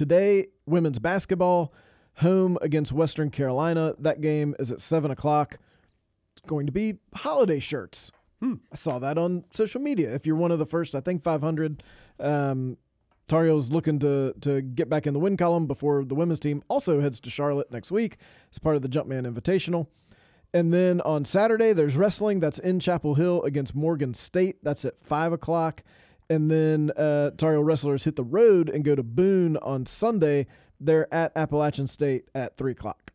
today, women's basketball, home against Western Carolina. That game is at 7 o'clock. It's going to be holiday shirts. Hmm. I saw that on social media. If you're one of the first, I think 500, um, Tar Heels looking to to get back in the win column before the women's team also heads to Charlotte next week as part of the Jumpman Invitational. And then on Saturday, there's wrestling that's in Chapel Hill against Morgan State. That's at 5 o'clock. And then uh, wrestlers hit the road and go to Boone on Sunday. They're at Appalachian State at 3 o'clock.